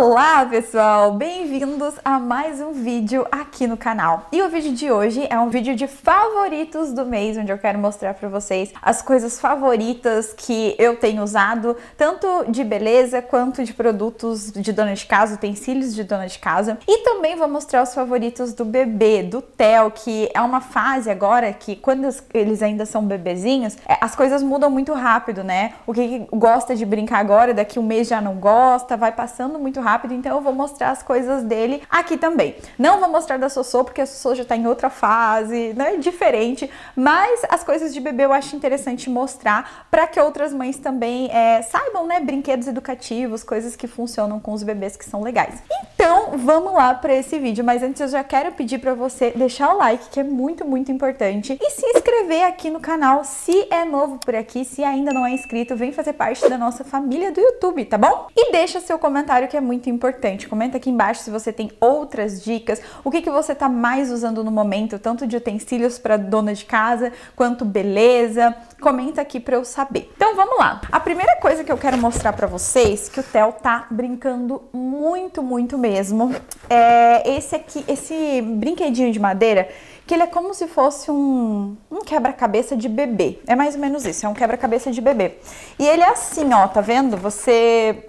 Olá pessoal, bem-vindos a mais um vídeo aqui no canal. E o vídeo de hoje é um vídeo de favoritos do mês, onde eu quero mostrar para vocês as coisas favoritas que eu tenho usado, tanto de beleza quanto de produtos de dona de casa, utensílios de dona de casa. E também vou mostrar os favoritos do bebê, do Theo, que é uma fase agora que quando eles ainda são bebezinhos, é, as coisas mudam muito rápido, né? O que gosta de brincar agora, daqui um mês já não gosta, vai passando muito rápido, então eu vou mostrar as coisas dele aqui também. Não vou mostrar da Sossô, porque a Sossô já tá em outra fase, né? Diferente, mas as coisas de bebê eu acho interessante mostrar para que outras mães também é, saibam, né? Brinquedos educativos, coisas que funcionam com os bebês que são legais. Então, vamos lá para esse vídeo, mas antes eu já quero pedir para você deixar o like, que é muito, muito importante, e se inscrever aqui no canal se é novo por aqui, se ainda não é inscrito, vem fazer parte da nossa família do YouTube, tá bom? E deixa seu comentário que é muito importante. Comenta aqui embaixo se você tem outras dicas, o que, que você está mais usando no momento, tanto de utensílios para dona de casa, quanto beleza. Comenta aqui para eu saber. Então vamos lá. A primeira coisa que eu quero mostrar para vocês, que o Theo tá brincando muito, muito mesmo, é esse aqui, esse brinquedinho de madeira que ele é como se fosse um, um quebra-cabeça de bebê. É mais ou menos isso, é um quebra-cabeça de bebê. E ele é assim, ó, tá vendo? Você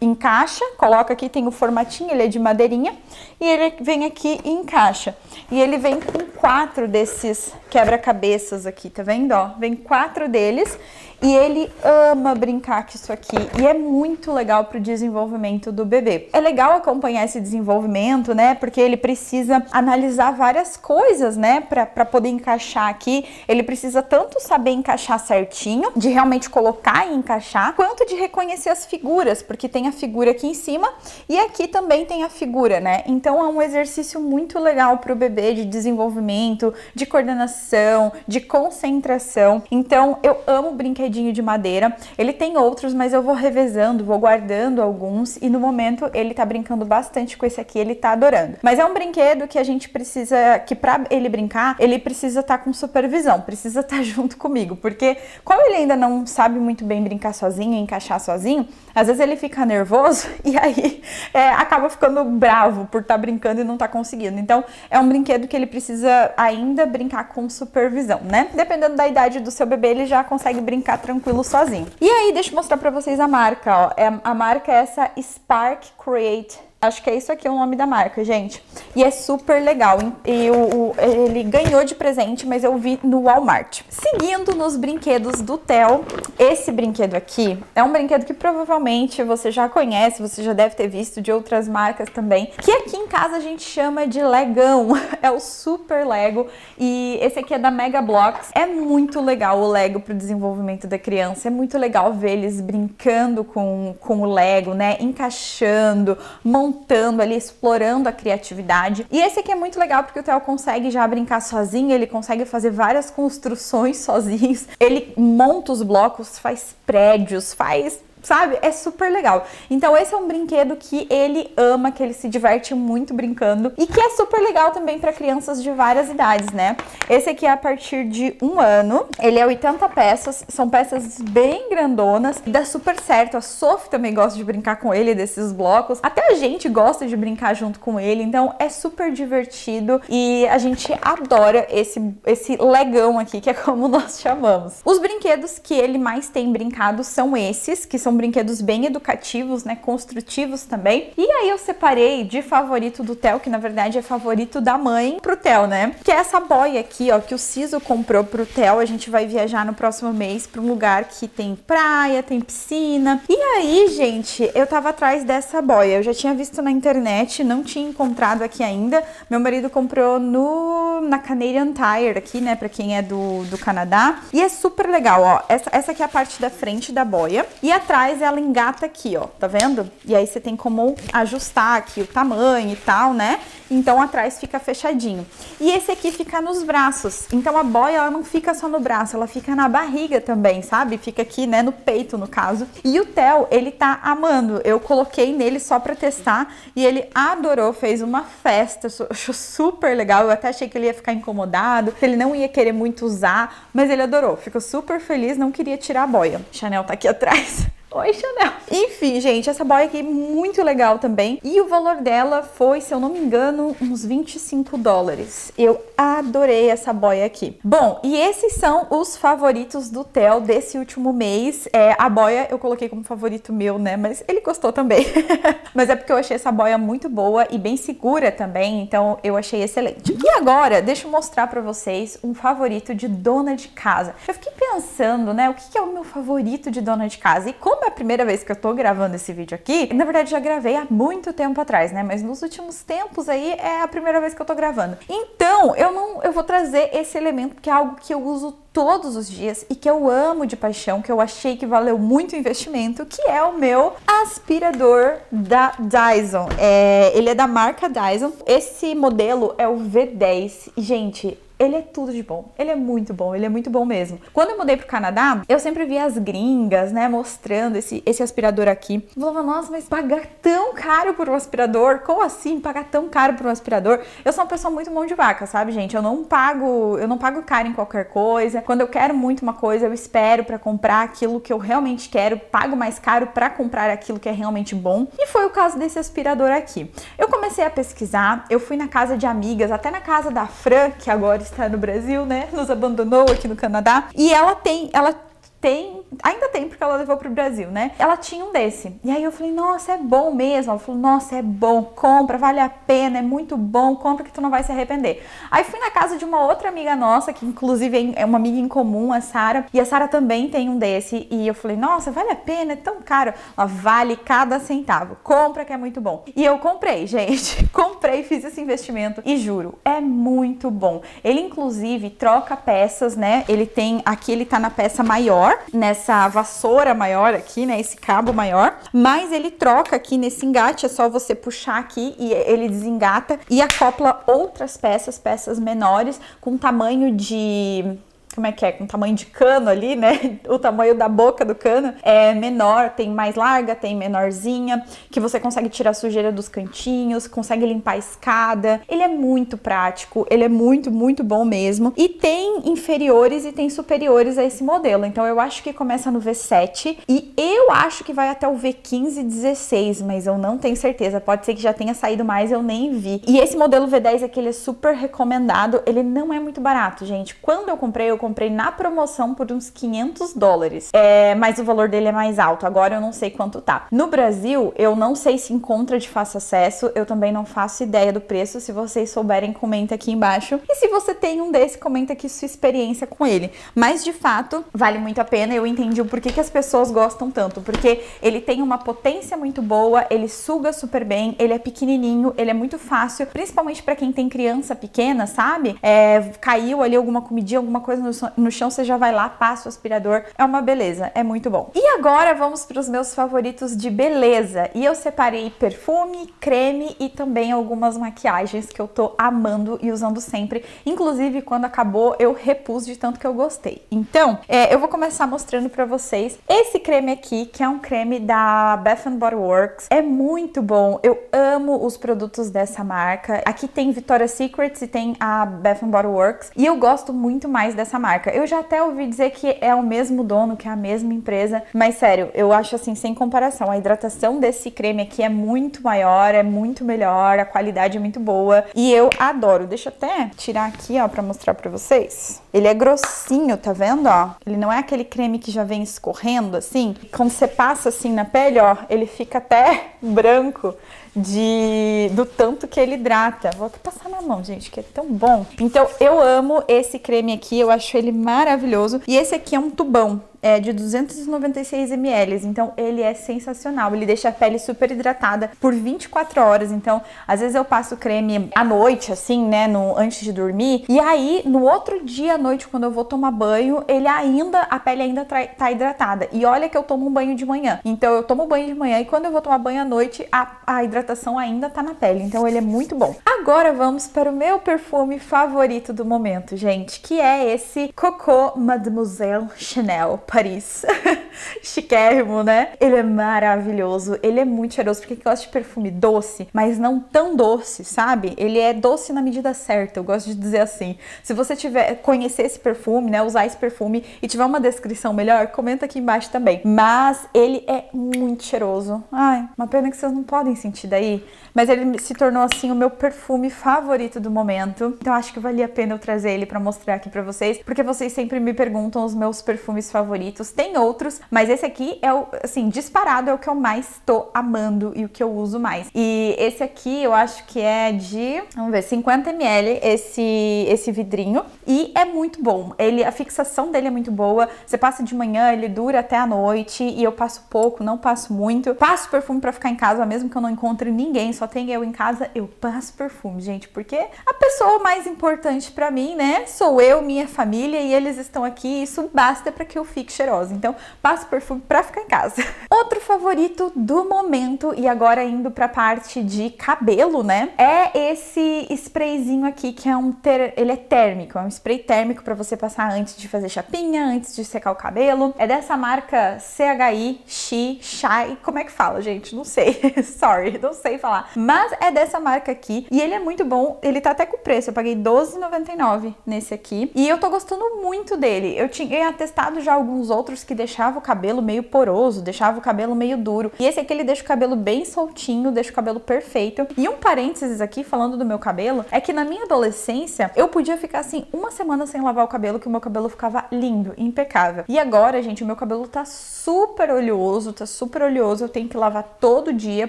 encaixa, coloca aqui, tem o formatinho, ele é de madeirinha, e ele vem aqui e encaixa. E ele vem com quatro desses quebra-cabeças aqui, tá vendo? Ó, vem quatro deles e ele ama brincar com isso aqui e é muito legal para o desenvolvimento do bebê. É legal acompanhar esse desenvolvimento, né? Porque ele precisa analisar várias coisas, né? Para poder encaixar aqui. Ele precisa tanto saber encaixar certinho, de realmente colocar e encaixar, quanto de reconhecer as figuras, porque tem a figura aqui em cima e aqui também tem a figura, né? Então é um exercício muito legal para o bebê de desenvolvimento, de coordenação, de concentração. Então eu amo brinquedos de madeira. Ele tem outros, mas eu vou revezando, vou guardando alguns e no momento ele tá brincando bastante com esse aqui, ele tá adorando. Mas é um brinquedo que a gente precisa, que para ele brincar, ele precisa estar tá com supervisão, precisa estar tá junto comigo, porque como ele ainda não sabe muito bem brincar sozinho, encaixar sozinho, às vezes ele fica nervoso e aí é, acaba ficando bravo por estar tá brincando e não tá conseguindo. Então é um brinquedo que ele precisa ainda brincar com supervisão, né? Dependendo da idade do seu bebê, ele já consegue brincar tranquilo sozinho. E aí, deixa eu mostrar pra vocês a marca, ó. É, a marca é essa Spark Create Acho que é isso aqui o nome da marca, gente. E é super legal. E o, o, ele ganhou de presente, mas eu vi no Walmart. Seguindo nos brinquedos do Theo, esse brinquedo aqui é um brinquedo que provavelmente você já conhece, você já deve ter visto de outras marcas também, que aqui em casa a gente chama de Legão. É o Super Lego. E esse aqui é da Mega Blocks. É muito legal o Lego pro desenvolvimento da criança. É muito legal ver eles brincando com, com o Lego, né? Encaixando, montando montando ali, explorando a criatividade. E esse aqui é muito legal porque o Theo consegue já brincar sozinho, ele consegue fazer várias construções sozinhos. Ele monta os blocos, faz prédios, faz sabe? É super legal. Então esse é um brinquedo que ele ama, que ele se diverte muito brincando e que é super legal também para crianças de várias idades, né? Esse aqui é a partir de um ano, ele é 80 peças, são peças bem grandonas, dá super certo. A Sophie também gosta de brincar com ele, desses blocos. Até a gente gosta de brincar junto com ele, então é super divertido e a gente adora esse, esse legão aqui, que é como nós chamamos. Os brinquedos que ele mais tem brincado são esses, que são brinquedos bem educativos, né, construtivos também. E aí eu separei de favorito do Theo, que na verdade é favorito da mãe, pro Theo, né? Que é essa boia aqui, ó, que o Ciso comprou pro Theo. A gente vai viajar no próximo mês para um lugar que tem praia, tem piscina. E aí, gente, eu tava atrás dessa boia. Eu já tinha visto na internet, não tinha encontrado aqui ainda. Meu marido comprou no na Canadian Tire aqui, né, para quem é do, do Canadá. E é super legal, ó. Essa, essa aqui é a parte da frente da boia. E atrás faz, ela engata aqui, ó, tá vendo? E aí você tem como ajustar aqui o tamanho e tal, né? Então atrás fica fechadinho. E esse aqui fica nos braços. Então a boia, ela não fica só no braço, ela fica na barriga também, sabe? Fica aqui, né, no peito, no caso. E o Theo, ele tá amando. Eu coloquei nele só pra testar e ele adorou, fez uma festa, achou super legal. Eu até achei que ele ia ficar incomodado, ele não ia querer muito usar, mas ele adorou. Ficou super feliz, não queria tirar a boia. Chanel tá aqui atrás. Oi, Chanel. Enfim, gente, essa boia aqui é muito legal também. E o valor dela foi, se eu não me engano, uns 25 dólares. Eu adorei essa boia aqui. Bom, e esses são os favoritos do Theo desse último mês. É, a boia eu coloquei como favorito meu, né? Mas ele gostou também. Mas é porque eu achei essa boia muito boa e bem segura também, então eu achei excelente. E agora, deixa eu mostrar para vocês um favorito de dona de casa. Eu fiquei pensando, né, o que é o meu favorito de dona de casa? E como é a primeira vez que eu tô gravando esse vídeo aqui, na verdade já gravei há muito tempo atrás, né? Mas nos últimos tempos aí é a primeira vez que eu tô gravando. Então, eu não eu vou trazer esse elemento que é algo que eu uso todos os dias e que eu amo de paixão, que eu achei que valeu muito o investimento, que é o meu aspirador da Dyson. É, ele é da marca Dyson. Esse modelo é o V10 e, gente, ele é tudo de bom. Ele é muito bom, ele é muito bom mesmo. Quando eu mudei pro Canadá, eu sempre via as gringas, né, mostrando esse, esse aspirador aqui. Eu falava, nossa, mas pagar tão caro por um aspirador? Como assim pagar tão caro por um aspirador? Eu sou uma pessoa muito mão de vaca, sabe, gente? Eu não pago, eu não pago caro em qualquer coisa. Quando eu quero muito uma coisa, eu espero para comprar aquilo que eu realmente quero, pago mais caro para comprar aquilo que é realmente bom. E foi o caso desse aspirador aqui. Eu comecei a pesquisar, eu fui na casa de amigas, até na casa da Fran, que agora está no Brasil, né? Nos abandonou aqui no Canadá. E ela tem, ela tem, ainda tem porque ela levou pro Brasil, né? Ela tinha um desse. E aí eu falei, nossa, é bom mesmo. Ela falou, nossa, é bom, compra, vale a pena, é muito bom, compra que tu não vai se arrepender. Aí fui na casa de uma outra amiga nossa, que inclusive é uma amiga em comum, a Sara, e a Sara também tem um desse. E eu falei, nossa, vale a pena, é tão caro. Ela vale cada centavo. Compra que é muito bom. E eu comprei, gente. comprei, fiz esse investimento e juro, é muito bom. Ele inclusive troca peças, né? Ele tem aqui ele tá na peça maior maior, nessa vassoura maior aqui, né? Esse cabo maior, mas ele troca aqui nesse engate, é só você puxar aqui e ele desengata e acopla outras peças, peças menores, com tamanho de como é que é, com tamanho de cano ali, né? O tamanho da boca do cano é menor, tem mais larga, tem menorzinha, que você consegue tirar a sujeira dos cantinhos, consegue limpar a escada. Ele é muito prático, ele é muito, muito bom mesmo. E tem inferiores e tem superiores a esse modelo. Então eu acho que começa no V7 e eu acho que vai até o V15 e 16, mas eu não tenho certeza. Pode ser que já tenha saído mais, eu nem vi. E esse modelo V10 aqui, ele é super recomendado. Ele não é muito barato, gente. Quando eu comprei, eu comprei comprei na promoção por uns 500 dólares. É, mas o valor dele é mais alto. Agora eu não sei quanto tá. No Brasil, eu não sei se encontra de fácil acesso. Eu também não faço ideia do preço. Se vocês souberem, comenta aqui embaixo. E se você tem um desse, comenta aqui sua experiência com ele. Mas de fato, vale muito a pena. Eu entendi o porquê que as pessoas gostam tanto. Porque ele tem uma potência muito boa, ele suga super bem, ele é pequenininho, ele é muito fácil, principalmente para quem tem criança pequena, sabe? É, caiu ali alguma comidinha, alguma coisa no chão, você já vai lá, passa o aspirador. É uma beleza, é muito bom. E agora vamos para os meus favoritos de beleza. E eu separei perfume, creme e também algumas maquiagens que eu tô amando e usando sempre. Inclusive, quando acabou, eu repus de tanto que eu gostei. Então, é, eu vou começar mostrando para vocês esse creme aqui, que é um creme da Bath Body Works. É muito bom. Eu amo os produtos dessa marca. Aqui tem Victoria's Secrets e tem a Bath Body Works. E eu gosto muito mais dessa marca. Eu já até ouvi dizer que é o mesmo dono, que é a mesma empresa, mas sério, eu acho assim, sem comparação. A hidratação desse creme aqui é muito maior, é muito melhor, a qualidade é muito boa e eu adoro. Deixa eu até tirar aqui, ó, pra mostrar pra vocês. Ele é grossinho, tá vendo, ó? Ele não é aquele creme que já vem escorrendo assim. Quando você passa assim na pele, ó, ele fica até branco de do tanto que ele hidrata. Vou aqui passar na mão, gente, que é tão bom. Então, eu amo esse creme aqui, eu acho ele maravilhoso. E esse aqui é um tubão é de 296 ml, então ele é sensacional. Ele deixa a pele super hidratada por 24 horas. Então, às vezes eu passo creme à noite, assim, né, no, antes de dormir, e aí no outro dia à noite, quando eu vou tomar banho, ele ainda, a pele ainda tá hidratada. E olha que eu tomo um banho de manhã. Então, eu tomo banho de manhã e quando eu vou tomar banho à noite, a, a hidratação ainda tá na pele. Então, ele é muito bom. Agora vamos para o meu perfume favorito do momento, gente, que é esse Coco Mademoiselle Chanel. Paris. Chiquérrimo, né? Ele é maravilhoso, ele é muito cheiroso, porque eu gosto de perfume doce, mas não tão doce, sabe? Ele é doce na medida certa, eu gosto de dizer assim. Se você tiver conhecer esse perfume, né, usar esse perfume e tiver uma descrição melhor, comenta aqui embaixo também. Mas ele é muito cheiroso. Ai, uma pena que vocês não podem sentir daí, mas ele se tornou assim o meu perfume favorito do momento. Então acho que valia a pena eu trazer ele para mostrar aqui para vocês, porque vocês sempre me perguntam os meus perfumes favoritos. Tem outros, mas esse aqui é o, assim, disparado é o que eu mais tô amando e o que eu uso mais. E esse aqui eu acho que é de, vamos ver, 50 ml esse esse vidrinho e é muito bom. Ele a fixação dele é muito boa. Você passa de manhã, ele dura até a noite e eu passo pouco, não passo muito. Passo perfume para ficar em casa, mesmo que eu não encontre ninguém, só tem eu em casa, eu passo perfume, gente, porque a pessoa mais importante para mim, né, sou eu, minha família e eles estão aqui, isso basta para que eu fique cheirosa. Então, passo perfume para ficar em casa. Outro favorito do momento e agora indo para a parte de cabelo, né? É esse sprayzinho aqui que é um ter... ele é térmico, é um spray térmico para você passar antes de fazer chapinha, antes de secar o cabelo. É dessa marca CHI, Xi, Shai, como é que fala, gente? Não sei. Sorry, não sei falar. Mas é dessa marca aqui e ele é muito bom. Ele tá até com preço. Eu paguei R$12,99 nesse aqui e eu tô gostando muito dele. Eu tinha testado já alguns outros que deixavam o cabelo meio poroso, deixava o cabelo meio duro. E esse aqui ele deixa o cabelo bem soltinho, deixa o cabelo perfeito. E um parênteses aqui falando do meu cabelo é que na minha adolescência eu podia ficar assim uma semana sem lavar o cabelo que o meu cabelo ficava lindo, impecável. E agora, gente, o meu cabelo tá super oleoso, tá super oleoso. Eu tenho que lavar todo dia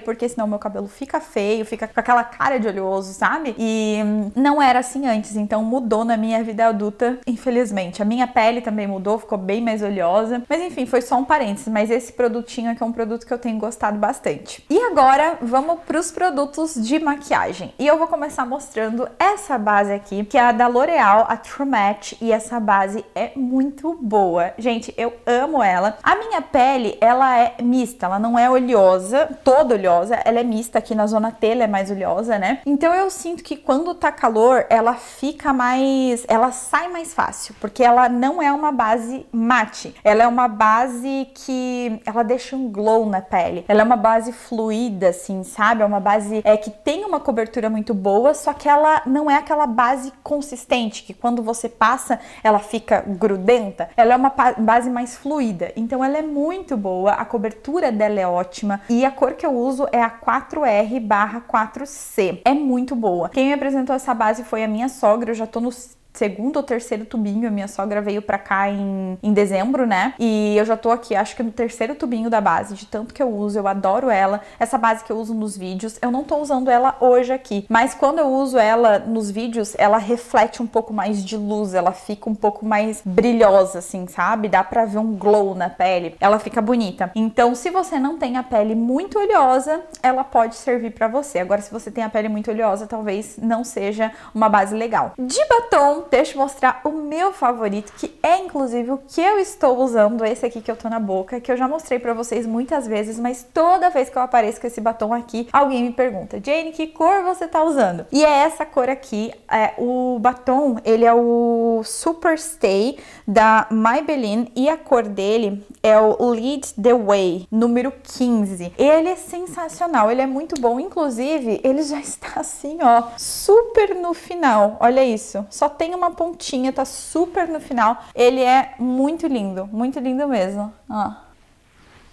porque senão o meu cabelo fica feio, fica com aquela cara de oleoso, sabe? E não era assim antes, então mudou na minha vida adulta, infelizmente. A minha pele também mudou, ficou bem mais oleosa. Mas enfim, foi só um parênteses, mas esse produtinho aqui é um produto que eu tenho gostado bastante. E agora vamos para os produtos de maquiagem. E eu vou começar mostrando essa base aqui, que é a da L'Oreal, a True Match, e essa base é muito boa. Gente, eu amo ela. A minha pele, ela é mista, ela não é oleosa, toda oleosa, ela é mista aqui na zona T, ela é mais oleosa, né? Então eu sinto que quando tá calor, ela fica mais, ela sai mais fácil, porque ela não é uma base mate. Ela é uma base que ela deixa um glow na pele. Ela é uma base fluida, assim, sabe? É uma base é, que tem uma cobertura muito boa, só que ela não é aquela base consistente, que quando você passa, ela fica grudenta. Ela é uma base mais fluida. Então ela é muito boa, a cobertura dela é ótima e a cor que eu uso é a 4R 4C. É muito boa. Quem me apresentou essa base foi a minha sogra, eu já tô no segundo ou terceiro tubinho. A minha sogra veio pra cá em, em dezembro, né? E eu já tô aqui, acho que no terceiro tubinho da base, de tanto que eu uso, eu adoro ela. Essa base que eu uso nos vídeos, eu não tô usando ela hoje aqui, mas quando eu uso ela nos vídeos, ela reflete um pouco mais de luz, ela fica um pouco mais brilhosa, assim, sabe? Dá pra ver um glow na pele, ela fica bonita. Então, se você não tem a pele muito oleosa, ela pode servir para você. Agora, se você tem a pele muito oleosa, talvez não seja uma base legal. De batom, deixa eu mostrar o meu favorito, que é inclusive o que eu estou usando, esse aqui que eu tô na boca, que eu já mostrei pra vocês muitas vezes, mas toda vez que eu apareço com esse batom aqui, alguém me pergunta, Jane, que cor você tá usando? E é essa cor aqui, é, o batom, ele é o Super Stay da Maybelline e a cor dele é o Lead the Way, número 15. Ele é sensacional, ele é muito bom, inclusive ele já está assim, ó, super no final, olha isso, só tem tem uma pontinha, tá super no final. Ele é muito lindo, muito lindo mesmo. Ó.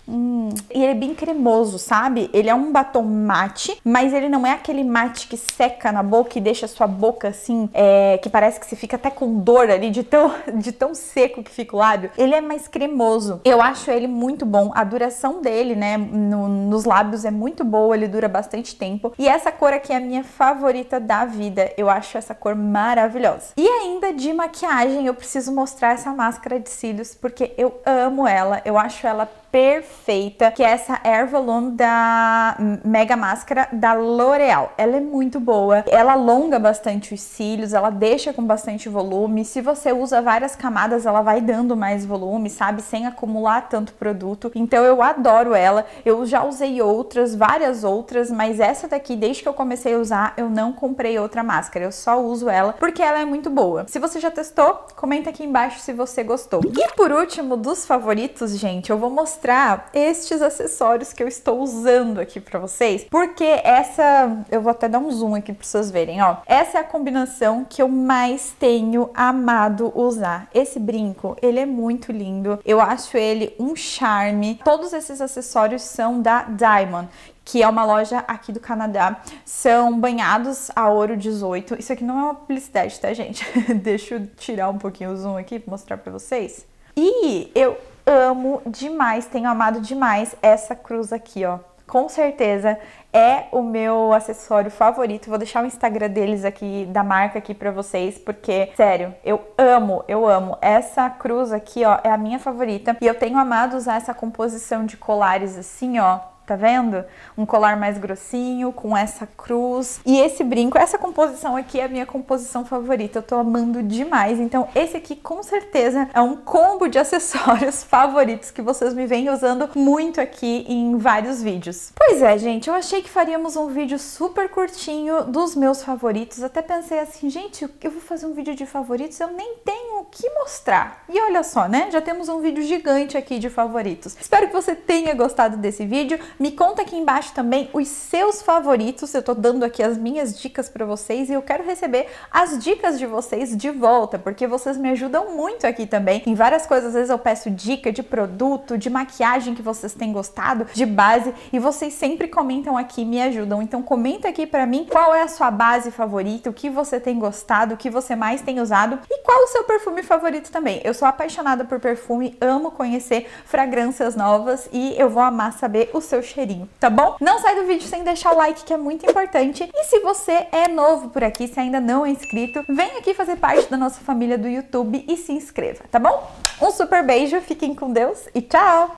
Hum. E ele é bem cremoso, sabe? Ele é um batom mate, mas ele não é aquele mate que seca na boca e deixa a sua boca assim, é, que parece que você fica até com dor ali de tão, de tão seco que fica o lábio. Ele é mais cremoso. Eu acho ele muito bom. A duração dele, né, no, nos lábios é muito boa, ele dura bastante tempo. E essa cor aqui é a minha favorita da vida. Eu acho essa cor maravilhosa. E ainda de maquiagem, eu preciso mostrar essa máscara de cílios porque eu amo ela. Eu acho ela perfeita, que é essa Air Volume da Mega Máscara da L'Oreal. Ela é muito boa, ela alonga bastante os cílios, ela deixa com bastante volume. Se você usa várias camadas, ela vai dando mais volume, sabe? Sem acumular tanto produto. Então eu adoro ela. Eu já usei outras, várias outras, mas essa daqui, desde que eu comecei a usar, eu não comprei outra máscara. Eu só uso ela porque ela é muito boa. Se você já testou, comenta aqui embaixo se você gostou. E por último, dos favoritos, gente, eu vou mostrar estes acessórios que eu estou usando aqui para vocês, porque essa, eu vou até dar um zoom aqui para vocês verem, ó. Essa é a combinação que eu mais tenho amado usar. Esse brinco, ele é muito lindo. Eu acho ele um charme. Todos esses acessórios são da Diamond, que é uma loja aqui do Canadá. São banhados a ouro 18. Isso aqui não é uma publicidade, tá, gente? Deixa eu tirar um pouquinho o zoom aqui para mostrar para vocês. E eu amo demais, tenho amado demais essa cruz aqui, ó. Com certeza é o meu acessório favorito. Vou deixar o Instagram deles aqui, da marca aqui pra vocês, porque, sério, eu amo, eu amo. Essa cruz aqui, ó, é a minha favorita. E eu tenho amado usar essa composição de colares assim, ó tá vendo? Um colar mais grossinho, com essa cruz. E esse brinco, essa composição aqui é a minha composição favorita. Eu tô amando demais. Então, esse aqui com certeza é um combo de acessórios favoritos que vocês me vêm usando muito aqui em vários vídeos. Pois é, gente, eu achei que faríamos um vídeo super curtinho dos meus favoritos. Até pensei assim, gente, eu vou fazer um vídeo de favoritos, eu nem tenho o que mostrar. E olha só, né? Já temos um vídeo gigante aqui de favoritos. Espero que você tenha gostado desse vídeo. Me conta aqui embaixo também os seus favoritos. Eu tô dando aqui as minhas dicas para vocês e eu quero receber as dicas de vocês de volta, porque vocês me ajudam muito aqui também. Em várias coisas, às vezes eu peço dica de produto, de maquiagem que vocês têm gostado, de base, e vocês sempre comentam aqui, me ajudam. Então comenta aqui para mim qual é a sua base favorita, o que você tem gostado, o que você mais tem usado e qual o seu perfume favorito também. Eu sou apaixonada por perfume, amo conhecer fragrâncias novas e eu vou amar saber o seu cheirinho, tá bom? Não sai do vídeo sem deixar o like, que é muito importante. E se você é novo por aqui, se ainda não é inscrito, vem aqui fazer parte da nossa família do YouTube e se inscreva, tá bom? Um super beijo, fiquem com Deus e tchau!